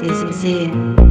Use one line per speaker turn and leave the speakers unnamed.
谢谢谢。